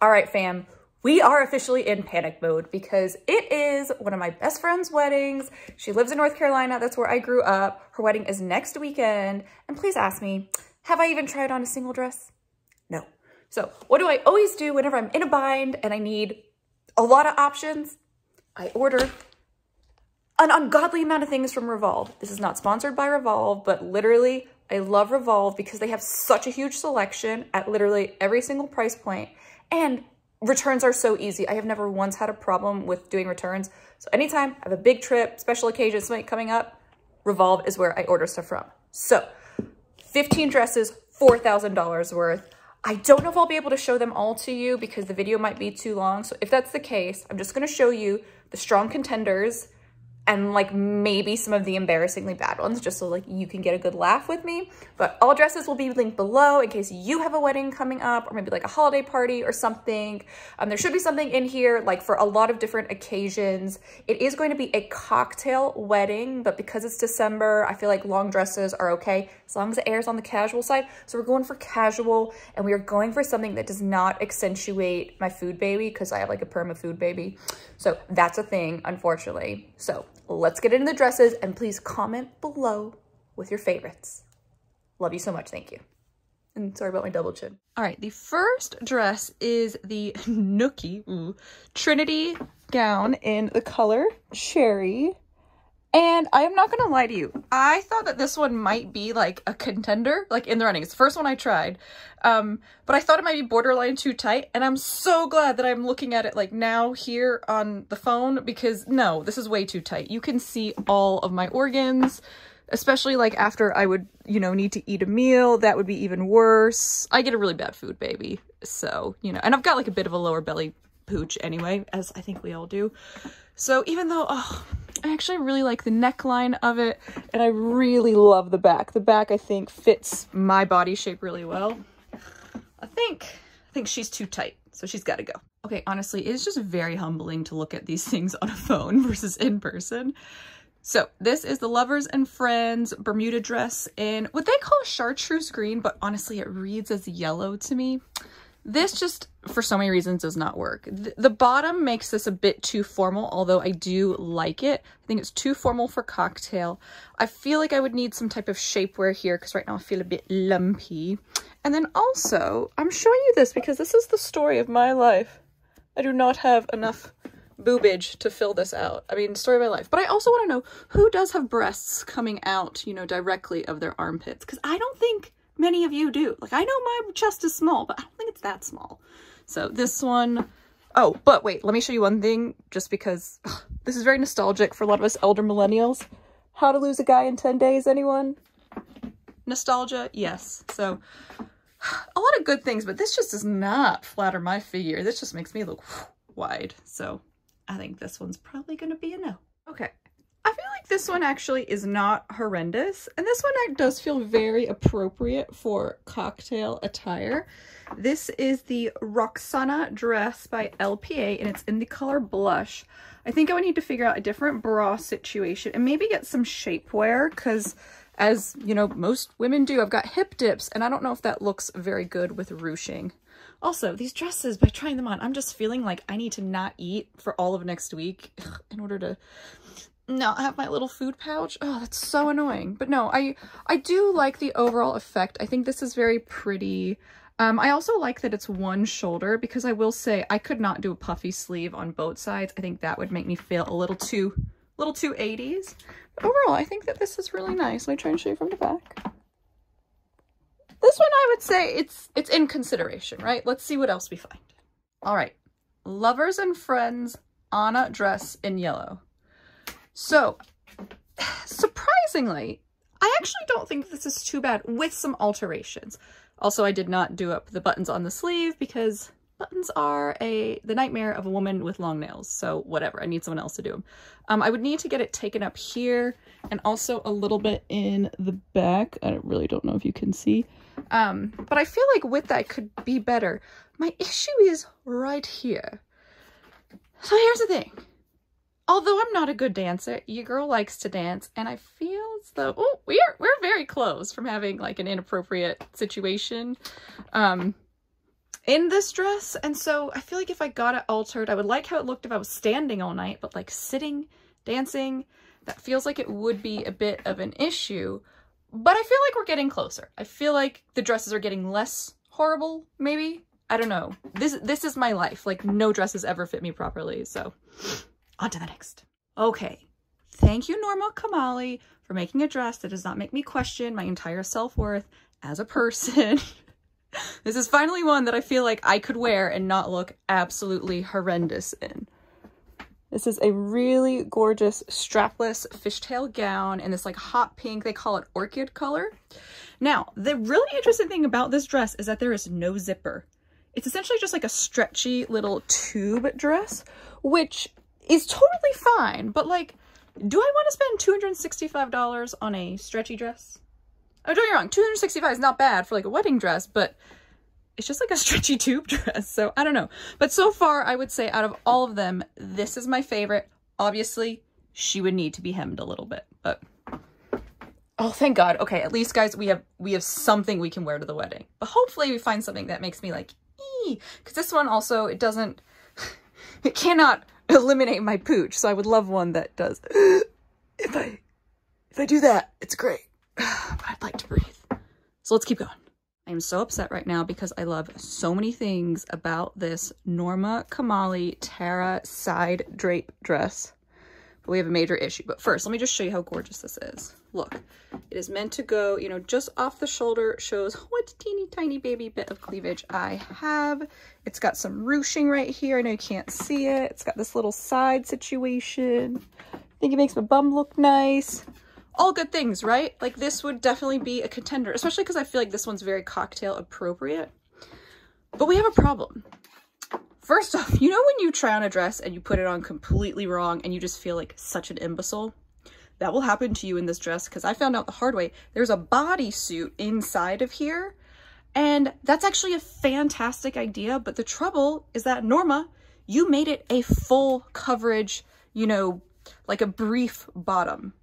All right, fam, we are officially in panic mode because it is one of my best friend's weddings. She lives in North Carolina. That's where I grew up. Her wedding is next weekend. And please ask me, have I even tried on a single dress? No. So what do I always do whenever I'm in a bind and I need a lot of options? I order an ungodly amount of things from Revolve. This is not sponsored by Revolve, but literally I love Revolve because they have such a huge selection at literally every single price point and returns are so easy. I have never once had a problem with doing returns. So anytime I have a big trip, special occasion, something coming up, Revolve is where I order stuff from. So 15 dresses, $4,000 worth. I don't know if I'll be able to show them all to you because the video might be too long. So if that's the case, I'm just gonna show you the strong contenders and like maybe some of the embarrassingly bad ones just so like you can get a good laugh with me. But all dresses will be linked below in case you have a wedding coming up or maybe like a holiday party or something. Um, there should be something in here like for a lot of different occasions. It is going to be a cocktail wedding, but because it's December, I feel like long dresses are okay as long as it airs on the casual side. So we're going for casual and we are going for something that does not accentuate my food baby because I have like a perma food baby. So that's a thing, unfortunately. So let's get into the dresses and please comment below with your favorites. Love you so much. Thank you. And sorry about my double chin. All right, the first dress is the Nookie ooh, Trinity gown in the color Cherry. And I am not going to lie to you. I thought that this one might be like a contender, like in the running. It's the first one I tried. Um, but I thought it might be borderline too tight. And I'm so glad that I'm looking at it like now here on the phone because no, this is way too tight. You can see all of my organs, especially like after I would, you know, need to eat a meal. That would be even worse. I get a really bad food baby. So, you know, and I've got like a bit of a lower belly pooch anyway, as I think we all do. So even though, oh, I actually really like the neckline of it, and I really love the back. The back, I think, fits my body shape really well. I think, I think she's too tight, so she's got to go. Okay, honestly, it's just very humbling to look at these things on a phone versus in person. So this is the Lovers and Friends Bermuda dress in what they call chartreuse green, but honestly, it reads as yellow to me. This just, for so many reasons, does not work. The, bottom makes this a bit too formal, although I do like it. I think it's too formal for cocktail. I feel like I would need some type of shapewear here because right now I feel a bit lumpy. And then also, I'm showing you this because this is the story of my life. I do not have enough boobage to fill this out. I mean, story of my life. But I also want to know who does have breasts coming out, you know, directly of their armpits? Because I don't think many of you do. Like, I know my chest is small, but I don't think it's that small. So this one, oh, but wait, let me show you one thing, just because ugh, this is very nostalgic for a lot of us elder millennials. How to lose a guy in 10 days, anyone? Nostalgia? Yes. So, a lot of good things, but this just does not flatter my figure. This just makes me look wide. So, I think this one's probably going to be a no. Okay, this one actually is not horrendous. And this one does feel very appropriate for cocktail attire. This is the Roksana dress by LPA and it's in the color blush. I think I would need to figure out a different bra situation and maybe get some shapewear because as you know, most women do, I've got hip dips and I don't know if that looks very good with ruching. Also, these dresses, by trying them on, I'm just feeling like I need to not eat for all of next week in order to no, I have my little food pouch. Oh, that's so annoying. But no, I, I do like the overall effect. I think this is very pretty. Um, I also like that it's one shoulder because I will say I could not do a puffy sleeve on both sides. I think that would make me feel a little too, little too 80s. But overall, I think that this is really nice. Let me try and show you from the back. This one, I would say it's, it's in consideration, right? Let's see what else we find. All right. Lovers and Friends Anna dress in yellow. So, surprisingly, I actually don't think this is too bad with some alterations. Also, I did not do up the buttons on the sleeve because buttons are a the nightmare of a woman with long nails. So whatever, I need someone else to do them. Um, I would need to get it taken up here and also a little bit in the back. I really don't know if you can see. Um, but I feel like with that could be better. My issue is right here. So here's the thing although I'm not a good dancer, your girl likes to dance, and I feel as though oh, we're we're very close from having like an inappropriate situation. Um, in this dress. And so I feel like if I got it altered, I would like how it looked if I was standing all night, but like sitting, dancing, that feels like it would be a bit of an issue. But I feel like we're getting closer. I feel like the dresses are getting less horrible, maybe. I don't know. This this is my life. Like no dresses ever fit me properly. So on to the next. Okay. Thank you, Norma Kamali, for making a dress that does not make me question my entire self-worth as a person. this is finally one that I feel like I could wear and not look absolutely horrendous in. This is a really gorgeous strapless fishtail gown in this like hot pink, they call it orchid color. Now, the really interesting thing about this dress is that there is no zipper. It's essentially just like a stretchy little tube dress, which is totally fine, but like, do I want to spend $265 on a stretchy dress? Oh, don't get me wrong, 265 is not bad for like a wedding dress, but it's just like a stretchy tube dress. So I don't know. But so far, I would say out of all of them, this is my favorite. Obviously, she would need to be hemmed a little bit, but oh, thank God. Okay, at least guys, we have we have something we can wear to the wedding. But hopefully we find something that makes me like, ee, because this one also, it doesn't, it cannot eliminate my pooch. So I would love one that does. if I, if I do that, it's great. but I'd like to breathe. So let's keep going. I'm so upset right now because I love so many things about this Norma Kamali Tara side drape dress. But we have a major issue. But first, let me just show you how gorgeous this is. Look, it is meant to go, you know, just off the shoulder, shows what teeny tiny baby bit of cleavage I have. It's got some ruching right here. I know you can't see it. It's got this little side situation. I think it makes my bum look nice all good things, right? Like this would definitely be a contender, especially because I feel like this one's very cocktail appropriate. But we have a problem. First off, you know when you try on a dress and you put it on completely wrong and you just feel like such an imbecile? That will happen to you in this dress because I found out the hard way. There's a bodysuit inside of here and that's actually a fantastic idea. But the trouble is that Norma, you made it a full coverage, you know, like a brief bottom.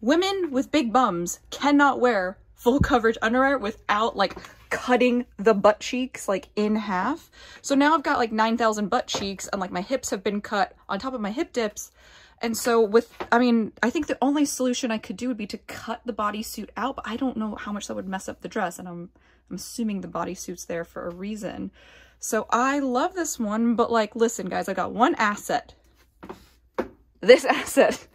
Women with big bums cannot wear full coverage underwear without like cutting the butt cheeks like in half. So now I've got like 9,000 butt cheeks and like my hips have been cut on top of my hip dips. And so with, I mean, I think the only solution I could do would be to cut the bodysuit out, but I don't know how much that would mess up the dress. And I'm, I'm assuming the bodysuit's there for a reason. So I love this one, but like, listen guys, I got one asset. This asset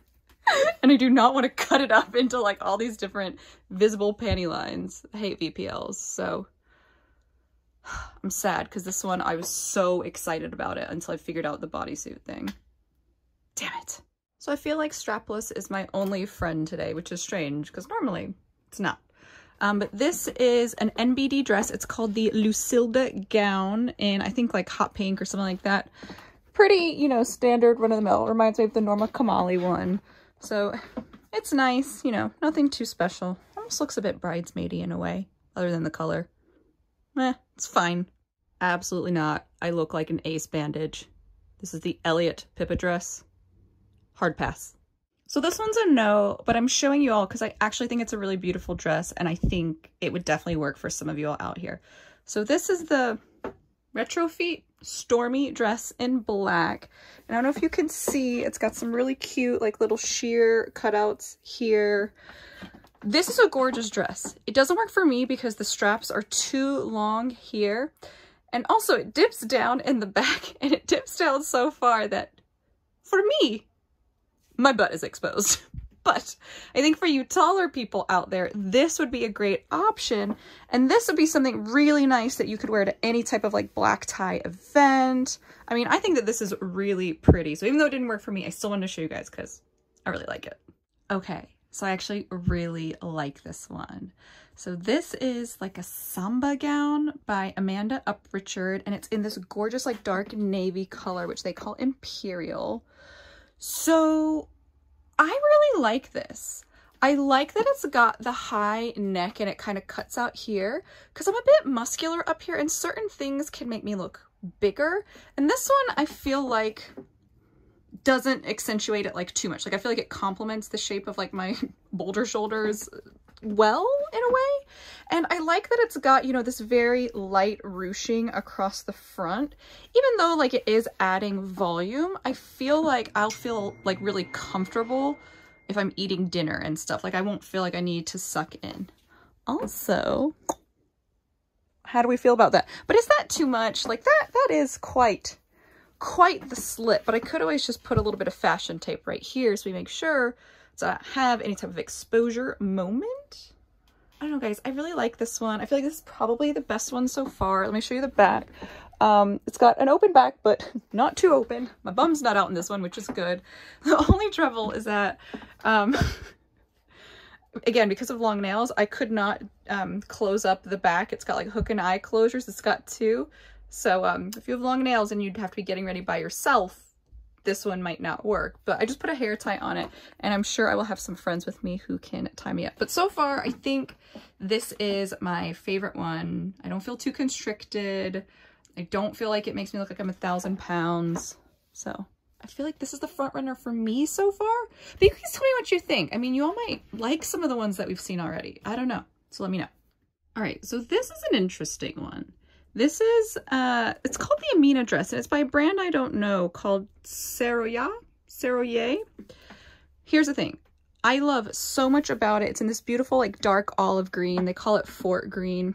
and I do not want to cut it up into like all these different visible panty lines. I hate VPLs, so I'm sad because this one I was so excited about it until I figured out the bodysuit thing. Damn it. So I feel like strapless is my only friend today, which is strange because normally it's not. Um, but this is an NBD dress. It's called the Lucilda gown in I think like hot pink or something like that. Pretty, you know, standard run-of-the-mill. Reminds me of the Norma Kamali one. So it's nice, you know, nothing too special. Almost looks a bit bridesmaidy in a way, other than the color. Eh, it's fine. Absolutely not. I look like an ace bandage. This is the Elliatt Pippa dress. Hard pass. So this one's a no, but I'm showing you all because I actually think it's a really beautiful dress and I think it would definitely work for some of you all out here. So this is the Retrofete Stormy dress in black. And I don't know if you can see, it's got some really cute like little sheer cutouts here. This is a gorgeous dress. It doesn't work for me because the straps are too long here. And also it dips down in the back and it dips down so far that for me, my butt is exposed. But I think for you taller people out there, this would be a great option. And this would be something really nice that you could wear to any type of like black tie event. I mean, I think that this is really pretty. So even though it didn't work for me, I still wanted to show you guys because I really like it. Okay, so I actually really like this one. So this is like a samba gown by Amanda Uprichard, and it's in this gorgeous like dark navy color, which they call Imperial. So I really like this. I like that it's got the high neck and it kind of cuts out here because I'm a bit muscular up here and certain things can make me look bigger. And this one I feel like doesn't accentuate it like too much. Like I feel like it complements the shape of like my boulder shoulders well in a way. And I like that it's got, you know, this very light ruching across the front. Even though like it is adding volume, I feel like I'll feel like really comfortable if I'm eating dinner and stuff. Like I won't feel like I need to suck in. Also, how do we feel about that? But is that too much? Like that, that is quite, quite the slit. But I could always just put a little bit of fashion tape right here so we make sure to have any type of exposure moment. I don't know, guys. I really like this one. I feel like this is probably the best one so far. Let me show you the back. Um, it's got an open back, but not too open. My bum's not out in this one, which is good. The only trouble is that, um, again, because of long nails, I could not um, close up the back. It's got like hook and eye closures. It's got two. So um, if you have long nails and you'd have to be getting ready by yourself, this one might not work, but I just put a hair tie on it and I'm sure I will have some friends with me who can tie me up. But so far, I think this is my favorite one. I don't feel too constricted. I don't feel like it makes me look like I'm a thousand pounds. So I feel like this is the front runner for me so far. But you can tell me what you think. I mean, you all might like some of the ones that we've seen already. I don't know. So let me know. All right, so this is an interesting one. This is, uh, it's called the Amina dress, and it's by a brand I don't know called Seroya, Seroye. Here's the thing. I love so much about it. It's in this beautiful, like, dark olive green. They call it fort green.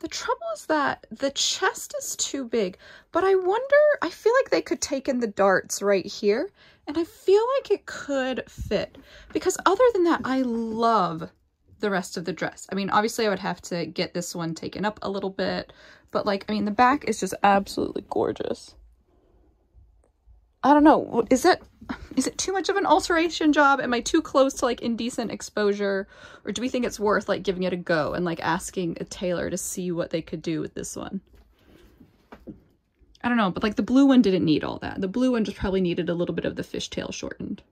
The trouble is that the chest is too big, but I wonder, I feel like they could take in the darts right here, and I feel like it could fit. Because other than that, I love the rest of the dress. I mean, obviously I would have to get this one taken up a little bit, but like, I mean, the back is just absolutely gorgeous. I don't know. Is it is it too much of an alteration job? Am I too close to like indecent exposure? Or do we think it's worth like giving it a go and like asking a tailor to see what they could do with this one? I don't know, but like the blue one didn't need all that. The blue one just probably needed a little bit of the fishtail shortened.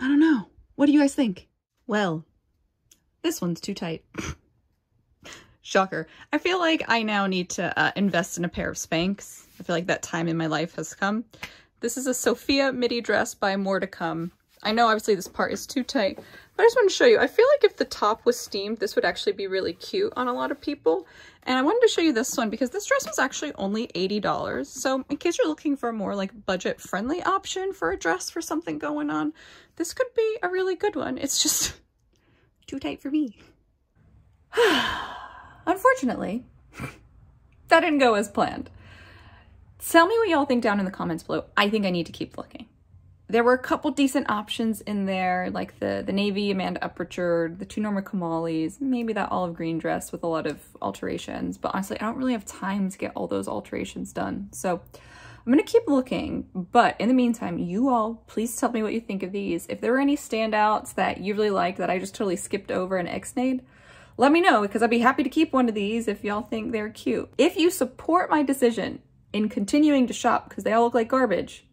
I don't know. What do you guys think? Well, this one's too tight. Shocker. I feel like I now need to uh, invest in a pair of Spanx. I feel like that time in my life has come. This is a Sophia midi dress by More to Come. I know obviously this part is too tight, but I just want to show you. I feel like if the top was steamed, this would actually be really cute on a lot of people. And I wanted to show you this one because this dress was actually only $80. So in case you're looking for a more like budget friendly option for a dress for something going on, this could be a really good one. It's just too tight for me. Unfortunately, that didn't go as planned. Tell me what y'all think down in the comments below. I think I need to keep looking. There were a couple decent options in there, like the, the navy Amanda Uprichard, the two Norma Kamalis, maybe that olive green dress with a lot of alterations. But honestly, I don't really have time to get all those alterations done. So I'm going to keep looking. But in the meantime, you all, please tell me what you think of these. If there were any standouts that you really liked that I just totally skipped over and ixnayed, let me know because I'd be happy to keep one of these if y'all think they're cute. If you support my decision in continuing to shop because they all look like garbage,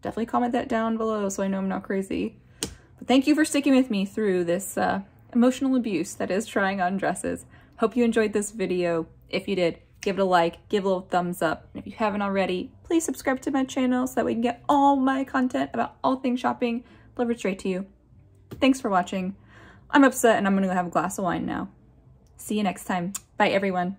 definitely comment that down below so I know I'm not crazy. But thank you for sticking with me through this uh, emotional abuse that is trying on dresses. Hope you enjoyed this video. If you did, give it a like, give a little thumbs up. And if you haven't already, please subscribe to my channel so that we can get all my content about all things shopping delivered straight to you. Thanks for watching. I'm upset and I'm gonna go have a glass of wine now. See you next time. Bye everyone.